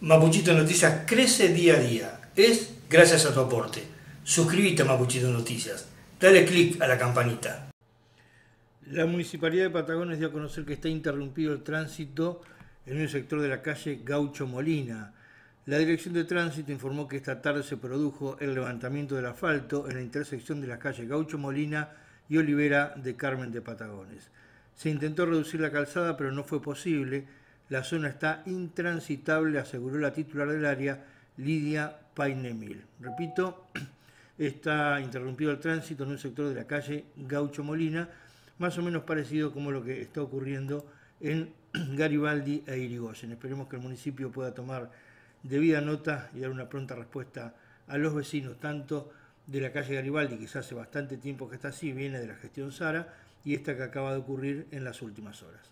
Mapuchito Noticias crece día a día. Es gracias a tu aporte. Suscríbete a Mapuchito Noticias. Dale clic a la campanita. La Municipalidad de Patagones dio a conocer que está interrumpido el tránsito en un sector de la calle Gaucho Molina. La Dirección de Tránsito informó que esta tarde se produjo el levantamiento del asfalto en la intersección de las calles Gaucho Molina y Olivera de Carmen de Patagones. Se intentó reducir la calzada, pero no fue posible la zona está intransitable, aseguró la titular del área, Lidia Painemil. Repito, está interrumpido el tránsito en un sector de la calle Gaucho Molina, más o menos parecido como lo que está ocurriendo en Garibaldi e Irigoyen. Esperemos que el municipio pueda tomar debida nota y dar una pronta respuesta a los vecinos, tanto de la calle Garibaldi, que hace bastante tiempo que está así, viene de la gestión Sara, y esta que acaba de ocurrir en las últimas horas.